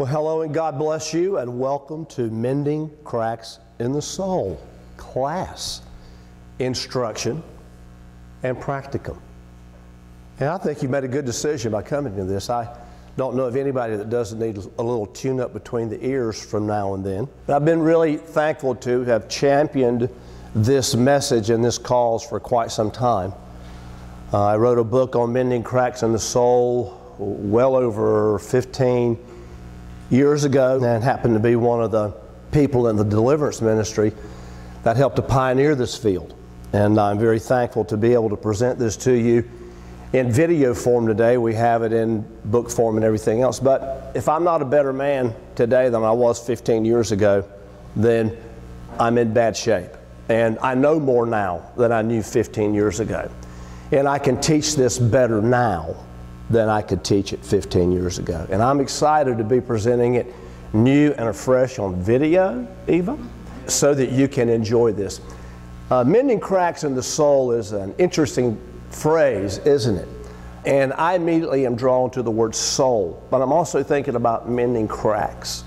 Well, hello and God bless you, and welcome to Mending Cracks in the Soul class, instruction, and practicum. And I think you made a good decision by coming to this. I don't know of anybody that doesn't need a little tune up between the ears from now and then. I've been really thankful to have championed this message and this cause for quite some time. Uh, I wrote a book on mending cracks in the soul well over 15 years ago and happened to be one of the people in the deliverance ministry that helped to pioneer this field. And I'm very thankful to be able to present this to you in video form today. We have it in book form and everything else. But if I'm not a better man today than I was 15 years ago, then I'm in bad shape. And I know more now than I knew 15 years ago. And I can teach this better now than I could teach it 15 years ago. And I'm excited to be presenting it new and afresh on video, Eva, so that you can enjoy this. Uh, mending cracks in the soul is an interesting phrase, isn't it? And I immediately am drawn to the word soul, but I'm also thinking about mending cracks.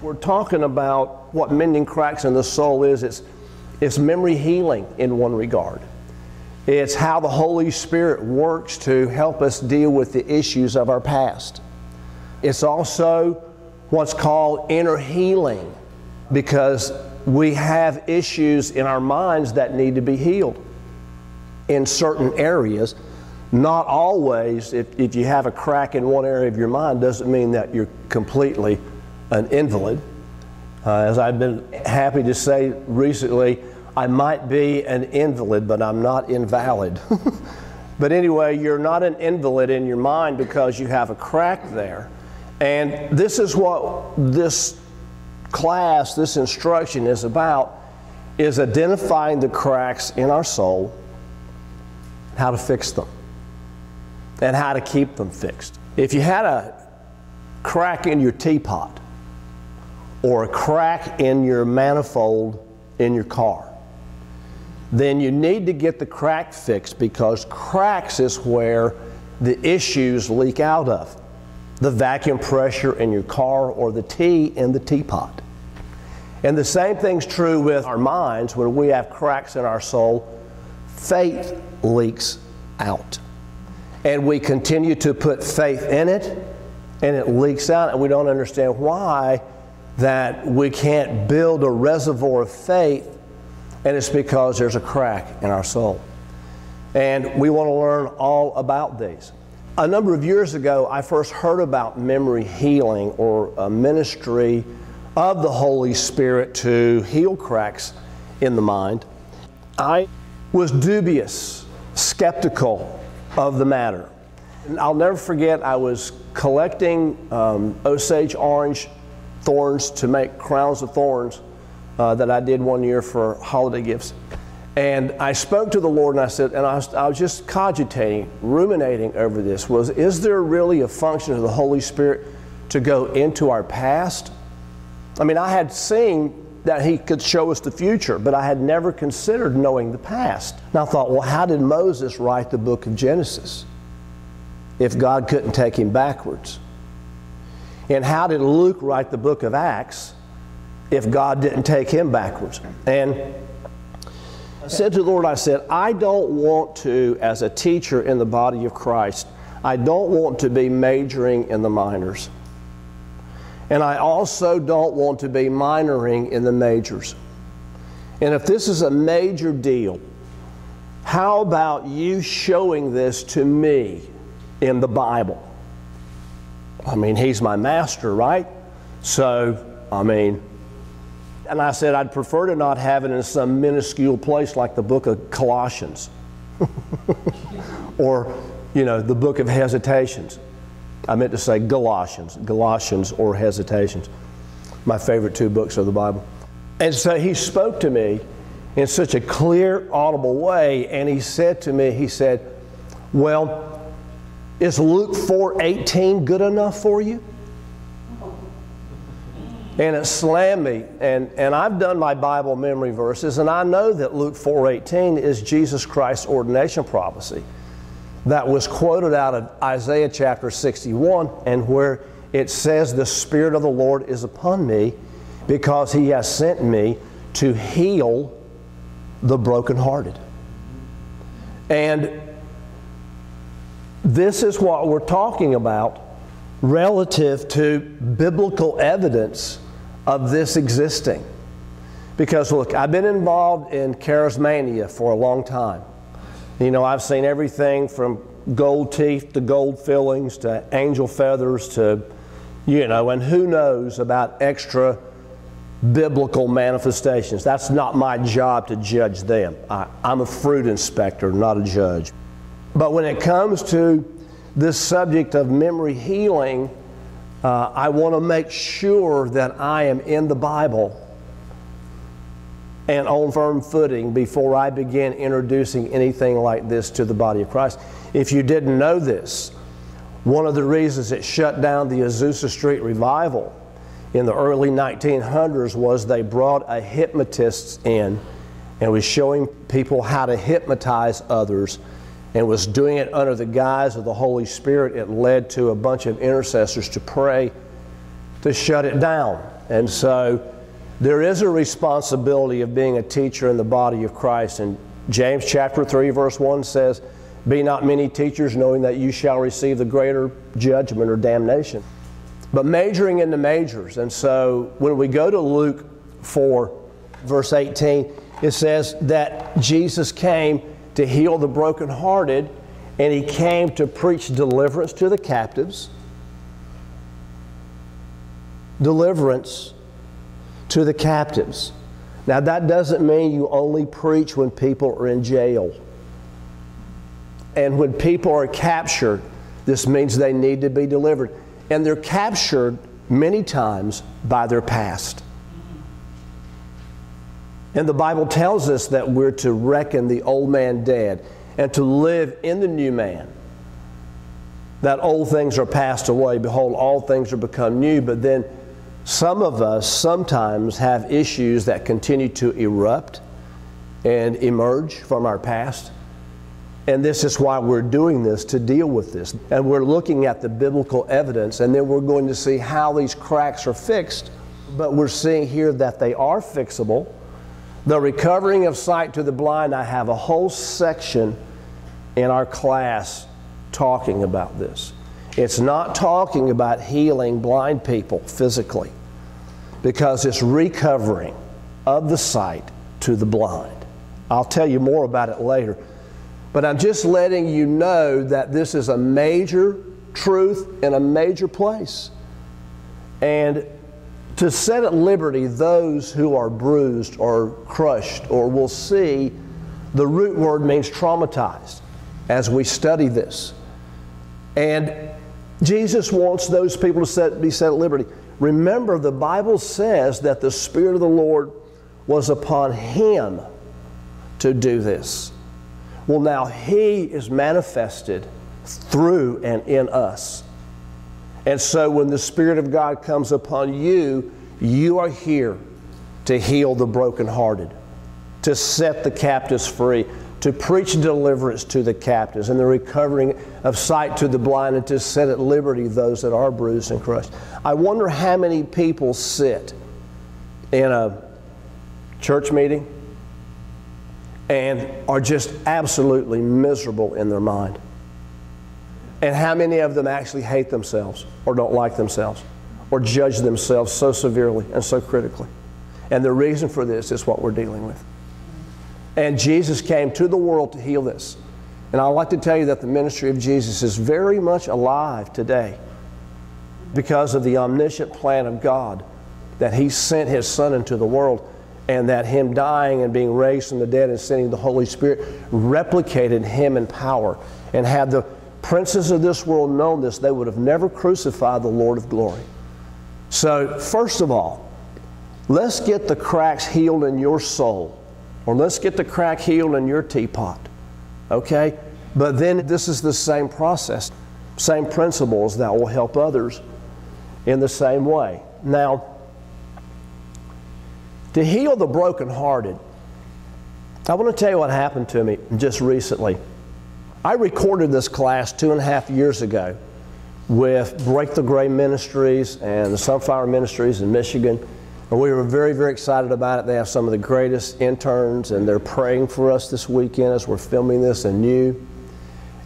We're talking about what mending cracks in the soul is. It's, it's memory healing in one regard. It's how the Holy Spirit works to help us deal with the issues of our past. It's also what's called inner healing because we have issues in our minds that need to be healed in certain areas. Not always, if, if you have a crack in one area of your mind, doesn't mean that you're completely an invalid. Uh, as I've been happy to say recently, I might be an invalid, but I'm not invalid. but anyway, you're not an invalid in your mind because you have a crack there. And this is what this class, this instruction is about, is identifying the cracks in our soul, how to fix them, and how to keep them fixed. If you had a crack in your teapot, or a crack in your manifold in your car, then you need to get the crack fixed because cracks is where the issues leak out of. The vacuum pressure in your car or the tea in the teapot. And the same thing's true with our minds when we have cracks in our soul. Faith leaks out. And we continue to put faith in it and it leaks out and we don't understand why that we can't build a reservoir of faith and it's because there's a crack in our soul. And we want to learn all about these. A number of years ago, I first heard about memory healing or a ministry of the Holy Spirit to heal cracks in the mind. I was dubious, skeptical of the matter. And I'll never forget, I was collecting um, Osage orange thorns to make crowns of thorns uh, that I did one year for holiday gifts. And I spoke to the Lord and I said, and I was, I was just cogitating, ruminating over this was, is there really a function of the Holy Spirit to go into our past? I mean, I had seen that He could show us the future, but I had never considered knowing the past. And I thought, well, how did Moses write the book of Genesis if God couldn't take him backwards? And how did Luke write the book of Acts if God didn't take him backwards. And I said to the Lord, I said, I don't want to, as a teacher in the body of Christ, I don't want to be majoring in the minors. And I also don't want to be minoring in the majors. And if this is a major deal, how about you showing this to me in the Bible? I mean, he's my master, right? So, I mean, and I said, I'd prefer to not have it in some minuscule place like the book of Colossians or, you know, the book of Hesitations. I meant to say Galatians, Galatians or Hesitations. My favorite two books of the Bible. And so he spoke to me in such a clear, audible way, and he said to me, he said, Well, is Luke 4:18 good enough for you? And it slammed me. And, and I've done my Bible memory verses, and I know that Luke 4.18 is Jesus Christ's ordination prophecy that was quoted out of Isaiah chapter 61 and where it says, The Spirit of the Lord is upon me because he has sent me to heal the brokenhearted. And this is what we're talking about relative to biblical evidence of this existing. Because, look, I've been involved in charismania for a long time. You know, I've seen everything from gold teeth to gold fillings to angel feathers to, you know, and who knows about extra biblical manifestations. That's not my job to judge them. I, am a fruit inspector, not a judge. But when it comes to this subject of memory healing, uh, I want to make sure that I am in the Bible and on firm footing before I begin introducing anything like this to the body of Christ. If you didn't know this, one of the reasons it shut down the Azusa Street revival in the early 1900s was they brought a hypnotist in and was showing people how to hypnotize others and was doing it under the guise of the Holy Spirit. It led to a bunch of intercessors to pray to shut it down. And so there is a responsibility of being a teacher in the body of Christ. And James chapter 3, verse 1 says, Be not many teachers, knowing that you shall receive the greater judgment or damnation. But majoring in the majors. And so when we go to Luke 4, verse 18, it says that Jesus came to heal the brokenhearted, and he came to preach deliverance to the captives, deliverance to the captives. Now, that doesn't mean you only preach when people are in jail. And when people are captured, this means they need to be delivered. And they're captured many times by their past. And the Bible tells us that we're to reckon the old man dead and to live in the new man. That old things are passed away. Behold, all things are become new. But then some of us sometimes have issues that continue to erupt and emerge from our past. And this is why we're doing this to deal with this. And we're looking at the biblical evidence, and then we're going to see how these cracks are fixed. But we're seeing here that they are fixable. The recovering of sight to the blind, I have a whole section in our class talking about this. It's not talking about healing blind people physically because it's recovering of the sight to the blind. I'll tell you more about it later. But I'm just letting you know that this is a major truth in a major place. And to set at liberty those who are bruised or crushed, or will see the root word means traumatized as we study this. And Jesus wants those people to set, be set at liberty. Remember, the Bible says that the Spirit of the Lord was upon him to do this. Well, now he is manifested through and in us. And so when the Spirit of God comes upon you, you are here to heal the brokenhearted, to set the captives free, to preach deliverance to the captives and the recovering of sight to the blind and to set at liberty those that are bruised and crushed. I wonder how many people sit in a church meeting and are just absolutely miserable in their mind. And how many of them actually hate themselves or don't like themselves or judge themselves so severely and so critically. And the reason for this is what we're dealing with. And Jesus came to the world to heal this. And I'd like to tell you that the ministry of Jesus is very much alive today because of the omniscient plan of God that He sent His Son into the world and that Him dying and being raised from the dead and sending the Holy Spirit replicated Him in power. And had the princes of this world known this, they would have never crucified the Lord of glory. So, first of all, let's get the cracks healed in your soul or let's get the crack healed in your teapot. Okay? But then this is the same process, same principles that will help others in the same way. Now, to heal the brokenhearted, I want to tell you what happened to me just recently. I recorded this class two and a half years ago, with Break the Gray Ministries and the Sunflower Ministries in Michigan. And we were very, very excited about it. They have some of the greatest interns, and they're praying for us this weekend as we're filming this anew.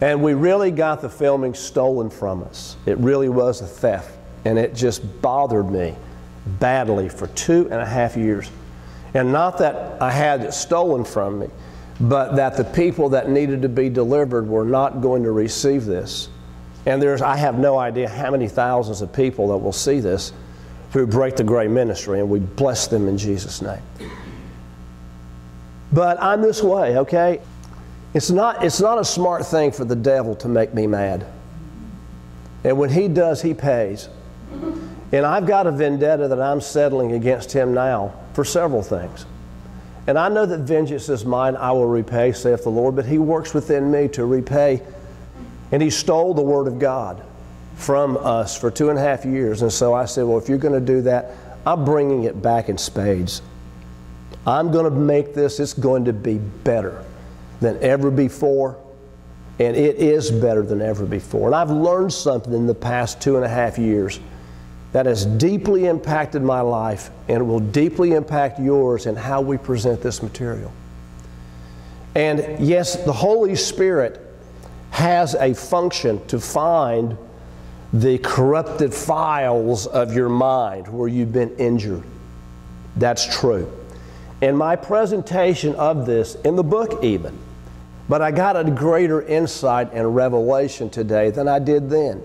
And we really got the filming stolen from us. It really was a theft. And it just bothered me badly for two and a half years. And not that I had it stolen from me, but that the people that needed to be delivered were not going to receive this. And there's, I have no idea how many thousands of people that will see this through Break the Gray Ministry, and we bless them in Jesus' name. But I'm this way, okay? It's not, it's not a smart thing for the devil to make me mad. And when he does, he pays. And I've got a vendetta that I'm settling against him now for several things. And I know that vengeance is mine, I will repay, saith the Lord, but he works within me to repay. And he stole the word of God from us for two and a half years. And so I said, well, if you're going to do that, I'm bringing it back in spades. I'm going to make this, it's going to be better than ever before, and it is better than ever before. And I've learned something in the past two and a half years that has deeply impacted my life and will deeply impact yours in how we present this material. And yes, the Holy Spirit has a function to find the corrupted files of your mind where you've been injured. That's true. In my presentation of this, in the book even, but I got a greater insight and revelation today than I did then.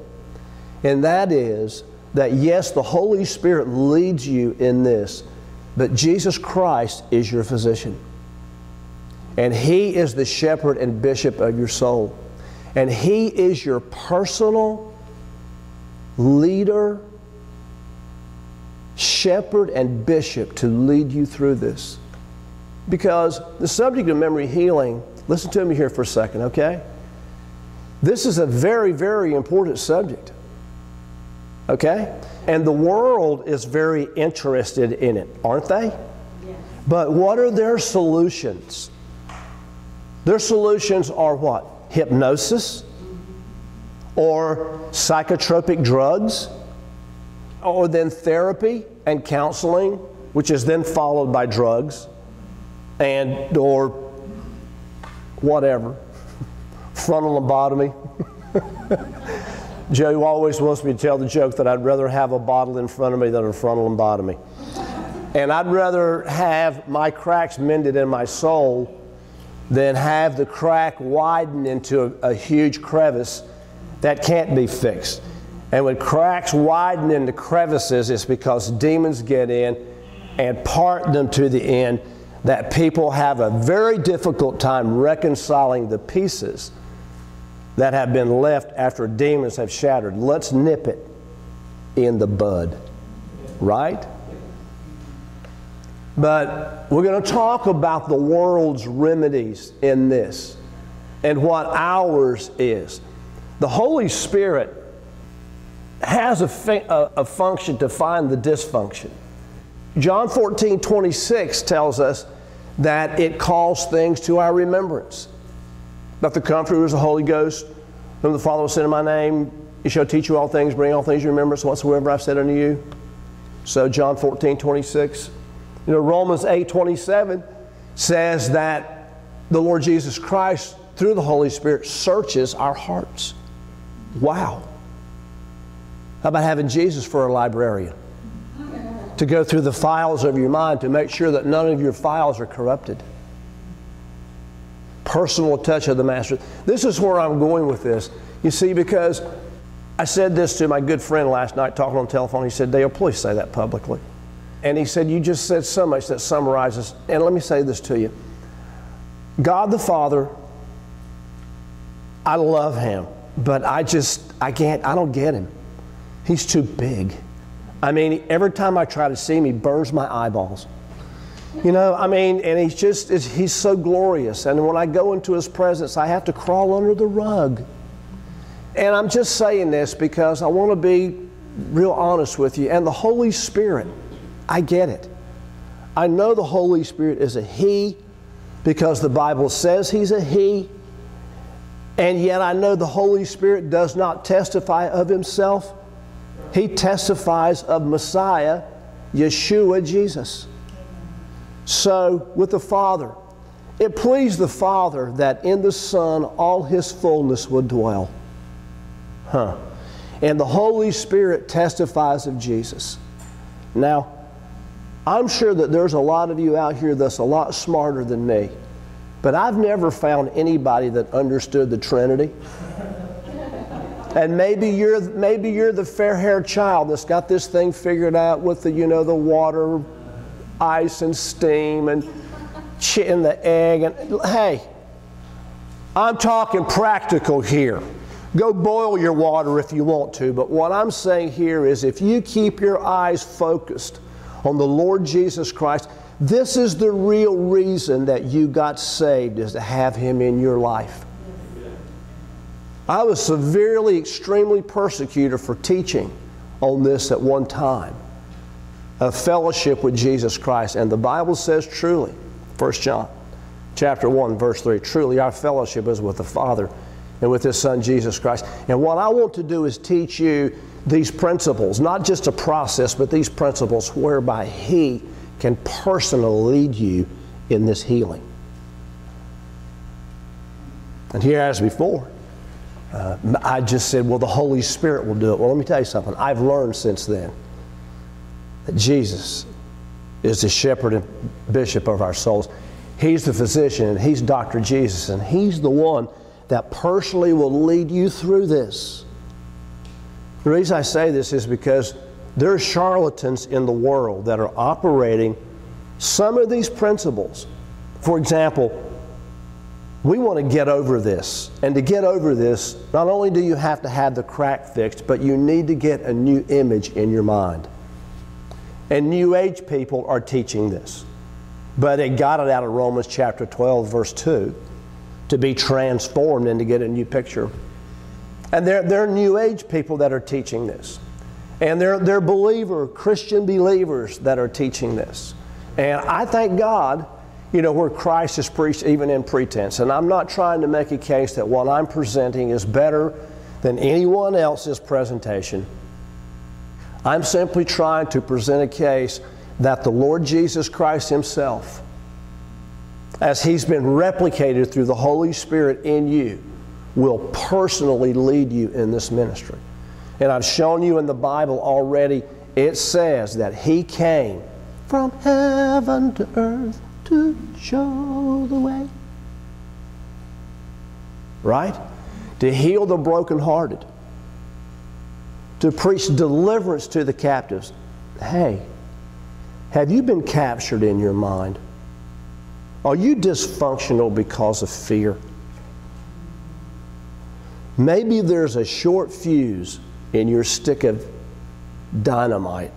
And that is that yes, the Holy Spirit leads you in this, but Jesus Christ is your physician. And He is the shepherd and bishop of your soul. And He is your personal leader, shepherd, and bishop to lead you through this. Because the subject of memory healing Listen to me here for a second, okay? This is a very, very important subject, okay? And the world is very interested in it, aren't they? But what are their solutions? Their solutions are what? Hypnosis? Or psychotropic drugs? Or then therapy and counseling, which is then followed by drugs and or whatever, frontal lobotomy. Joe always wants me to tell the joke that I'd rather have a bottle in front of me than a frontal lobotomy. And I'd rather have my cracks mended in my soul than have the crack widen into a, a huge crevice that can't be fixed. And when cracks widen into crevices, it's because demons get in and part them to the end that people have a very difficult time reconciling the pieces that have been left after demons have shattered. Let's nip it in the bud, right? But we're going to talk about the world's remedies in this and what ours is. The Holy Spirit has a, a, a function to find the dysfunction. John 14, 26 tells us that it calls things to our remembrance. That the Comforter is the Holy Ghost, whom the Father will send in my name, he shall teach you all things, bring all things to remembrance whatsoever I've said unto you. So John 14, 26. You know, Romans 8, 27 says that the Lord Jesus Christ, through the Holy Spirit, searches our hearts. Wow. How about having Jesus for a librarian? to go through the files of your mind to make sure that none of your files are corrupted. Personal touch of the Master. This is where I'm going with this. You see, because I said this to my good friend last night talking on the telephone. He said, Dale, please say that publicly. And he said, You just said so much that summarizes. And let me say this to you God the Father, I love him, but I just, I can't, I don't get him. He's too big. I mean, every time I try to see him, he burns my eyeballs. You know, I mean, and he's just, he's so glorious. And when I go into his presence, I have to crawl under the rug. And I'm just saying this because I want to be real honest with you. And the Holy Spirit, I get it. I know the Holy Spirit is a He because the Bible says He's a He. And yet I know the Holy Spirit does not testify of himself. He testifies of Messiah, Yeshua, Jesus. So, with the Father, it pleased the Father that in the Son all his fullness would dwell. Huh. And the Holy Spirit testifies of Jesus. Now, I'm sure that there's a lot of you out here that's a lot smarter than me, but I've never found anybody that understood the Trinity. And maybe you're, maybe you're the fair-haired child that's got this thing figured out with the, you know, the water, ice, and steam, and in the egg. And hey, I'm talking practical here. Go boil your water if you want to, but what I'm saying here is if you keep your eyes focused on the Lord Jesus Christ, this is the real reason that you got saved, is to have Him in your life. I was severely, extremely persecuted for teaching on this at one time a fellowship with Jesus Christ. And the Bible says truly, 1 John chapter 1, verse 3, truly our fellowship is with the Father and with His Son Jesus Christ. And what I want to do is teach you these principles, not just a process, but these principles whereby He can personally lead you in this healing. And here, as before, uh, I just said, well, the Holy Spirit will do it. Well, let me tell you something. I've learned since then Jesus is the shepherd and bishop of our souls. He's the physician, and He's Dr. Jesus, and He's the one that personally will lead you through this. The reason I say this is because there are charlatans in the world that are operating some of these principles. For example, we want to get over this. And to get over this, not only do you have to have the crack fixed, but you need to get a new image in your mind. And New Age people are teaching this. But they got it out of Romans chapter 12, verse 2, to be transformed and to get a new picture. And there, there are New Age people that are teaching this. And they're, they're believer, Christian believers that are teaching this. And I thank God you know, where Christ is preached even in pretense. And I'm not trying to make a case that what I'm presenting is better than anyone else's presentation. I'm simply trying to present a case that the Lord Jesus Christ Himself, as He's been replicated through the Holy Spirit in you, will personally lead you in this ministry. And I've shown you in the Bible already, it says that He came from heaven to earth to show the way. Right? To heal the brokenhearted, to preach deliverance to the captives. Hey, have you been captured in your mind? Are you dysfunctional because of fear? Maybe there's a short fuse in your stick of dynamite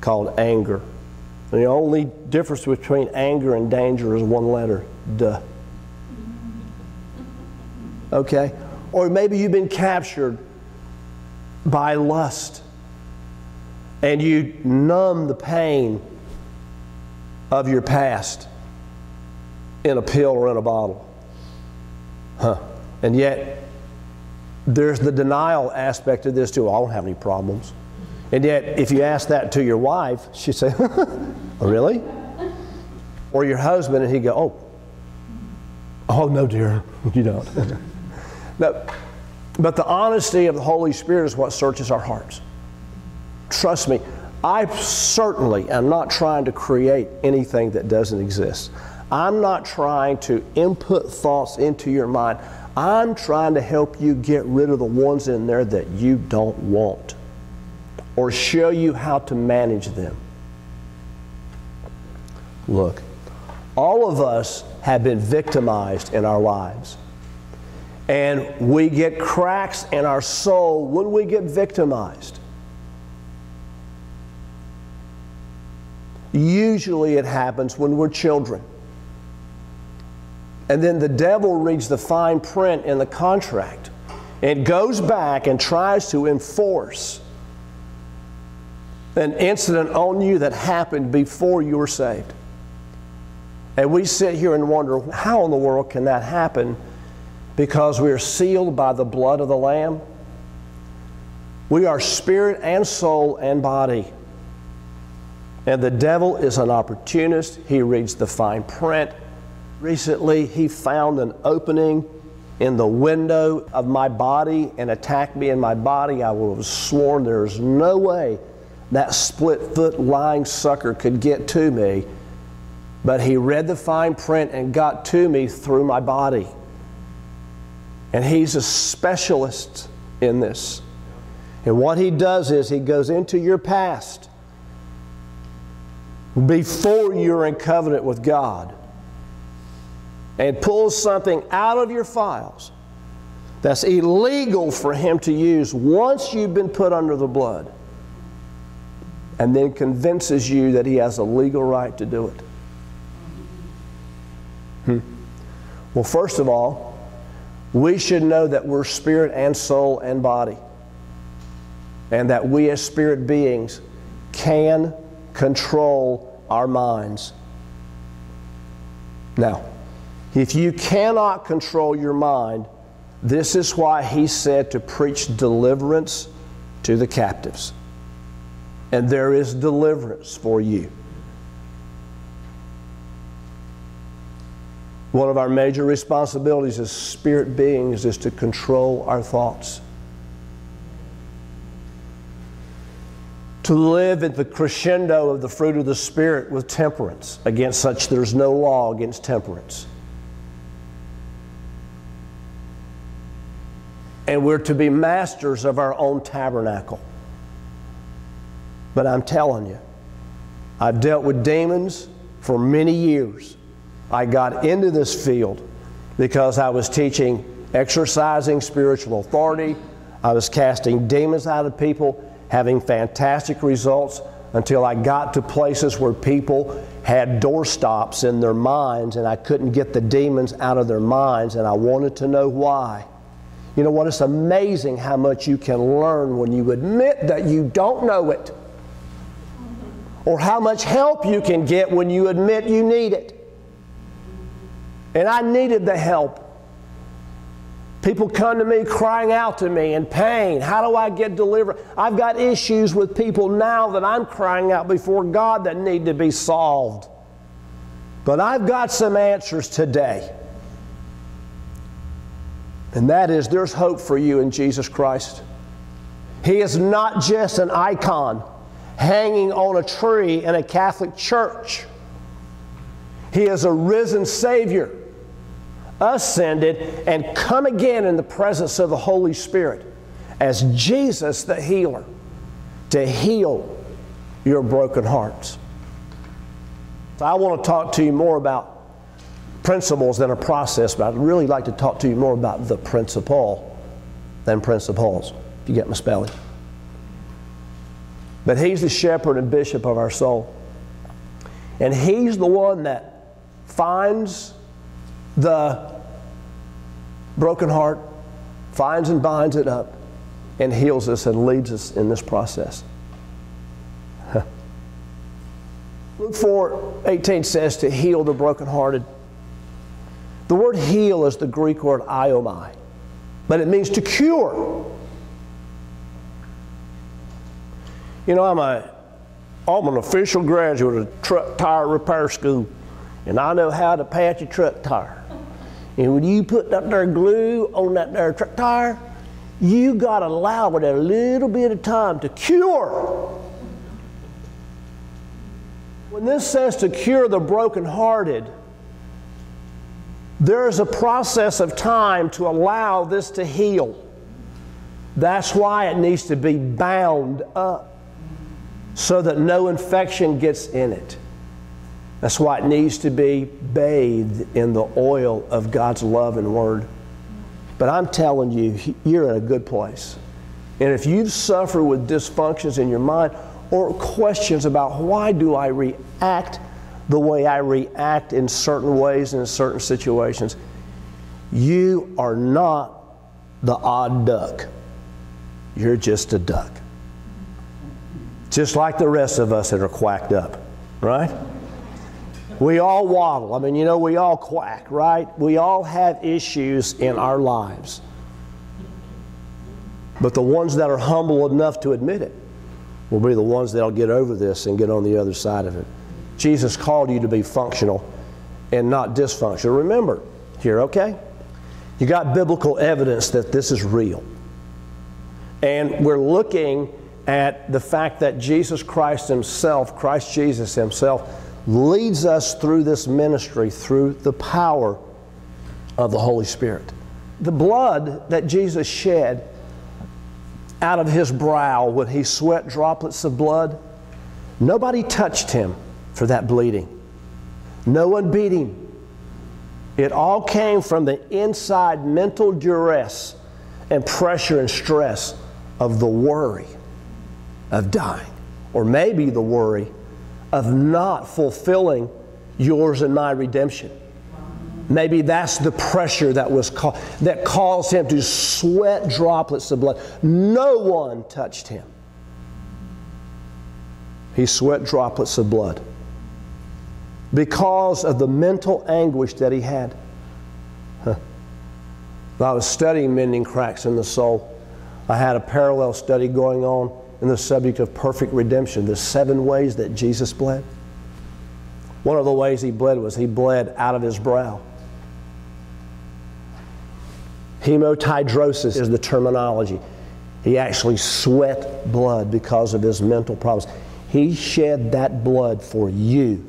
called anger. The only difference between anger and danger is one letter, duh. Okay? Or maybe you've been captured by lust and you numb the pain of your past in a pill or in a bottle. Huh. And yet, there's the denial aspect of this too. I don't have any problems. And yet, if you ask that to your wife, she'd say, oh, Really? Or your husband, and he'd go, Oh, oh no, dear, you don't. no. But the honesty of the Holy Spirit is what searches our hearts. Trust me, I certainly am not trying to create anything that doesn't exist. I'm not trying to input thoughts into your mind. I'm trying to help you get rid of the ones in there that you don't want or show you how to manage them. Look, all of us have been victimized in our lives. And we get cracks in our soul when we get victimized. Usually it happens when we're children. And then the devil reads the fine print in the contract and goes back and tries to enforce an incident on you that happened before you were saved. And we sit here and wonder, how in the world can that happen? Because we are sealed by the blood of the Lamb. We are spirit and soul and body. And the devil is an opportunist. He reads the fine print. Recently, he found an opening in the window of my body and attacked me in my body. I would have sworn there's no way that split foot lying sucker could get to me. But he read the fine print and got to me through my body. And he's a specialist in this. And what he does is he goes into your past before you're in covenant with God and pulls something out of your files that's illegal for him to use once you've been put under the blood and then convinces you that he has a legal right to do it. Hmm. Well, first of all, we should know that we're spirit and soul and body, and that we as spirit beings can control our minds. Now, if you cannot control your mind, this is why he said to preach deliverance to the captives and there is deliverance for you. One of our major responsibilities as spirit beings is to control our thoughts. To live at the crescendo of the fruit of the Spirit with temperance. Against such, there's no law against temperance. And we're to be masters of our own tabernacle. But I'm telling you, I've dealt with demons for many years. I got into this field because I was teaching exercising spiritual authority. I was casting demons out of people, having fantastic results until I got to places where people had doorstops in their minds and I couldn't get the demons out of their minds and I wanted to know why. You know what? It's amazing how much you can learn when you admit that you don't know it or how much help you can get when you admit you need it. And I needed the help. People come to me crying out to me in pain. How do I get delivered? I've got issues with people now that I'm crying out before God that need to be solved. But I've got some answers today. And that is there's hope for you in Jesus Christ. He is not just an icon hanging on a tree in a Catholic church. He is a risen Savior, ascended, and come again in the presence of the Holy Spirit as Jesus the healer to heal your broken hearts. So I want to talk to you more about principles than a process, but I'd really like to talk to you more about the principle than principles, if you get my spelling. But He's the shepherd and bishop of our soul. And He's the one that finds the broken heart, finds and binds it up, and heals us and leads us in this process. Luke 4 18 says to heal the brokenhearted. The word heal is the Greek word iaomai, but it means to cure. You know, I'm a I'm an official graduate of truck tire repair school, and I know how to patch a truck tire. And when you put that there glue on that there truck tire, you got to allow it a little bit of time to cure. When this says to cure the brokenhearted, there is a process of time to allow this to heal. That's why it needs to be bound up so that no infection gets in it. That's why it needs to be bathed in the oil of God's love and word. But I'm telling you, you're in a good place. And if you suffer with dysfunctions in your mind or questions about why do I react the way I react in certain ways in certain situations, you are not the odd duck. You're just a duck just like the rest of us that are quacked up, right? We all waddle. I mean, you know, we all quack, right? We all have issues in our lives. But the ones that are humble enough to admit it will be the ones that'll get over this and get on the other side of it. Jesus called you to be functional and not dysfunctional. Remember here, okay? You got biblical evidence that this is real. And we're looking at the fact that Jesus Christ Himself, Christ Jesus Himself, leads us through this ministry through the power of the Holy Spirit. The blood that Jesus shed out of his brow when he sweat droplets of blood, nobody touched him for that bleeding. No one beat him. It all came from the inside mental duress and pressure and stress of the worry of dying, or maybe the worry of not fulfilling yours and my redemption. Maybe that's the pressure that was ca- that caused him to sweat droplets of blood. No one touched him. He sweat droplets of blood because of the mental anguish that he had. Huh. I was studying mending cracks in the soul. I had a parallel study going on in the subject of perfect redemption, the seven ways that Jesus bled. One of the ways he bled was he bled out of his brow. Hematidrosis is the terminology. He actually sweat blood because of his mental problems. He shed that blood for you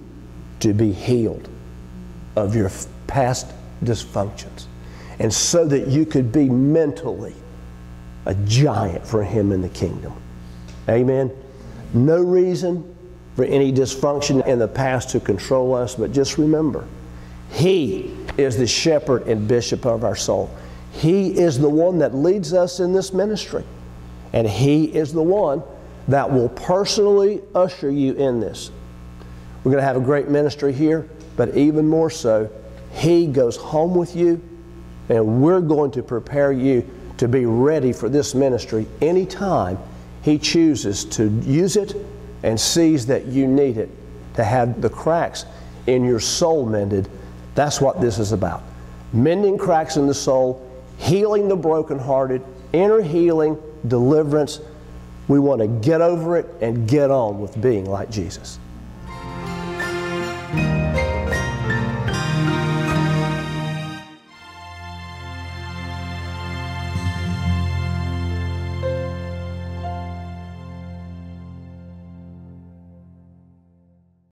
to be healed of your past dysfunctions. And so that you could be mentally a giant for him in the kingdom. Amen. No reason for any dysfunction in the past to control us, but just remember, He is the shepherd and bishop of our soul. He is the one that leads us in this ministry. And He is the one that will personally usher you in this. We're going to have a great ministry here, but even more so, He goes home with you, and we're going to prepare you to be ready for this ministry anytime He chooses to use it and sees that you need it to have the cracks in your soul mended. That's what this is about. Mending cracks in the soul, healing the brokenhearted, inner healing, deliverance. We want to get over it and get on with being like Jesus.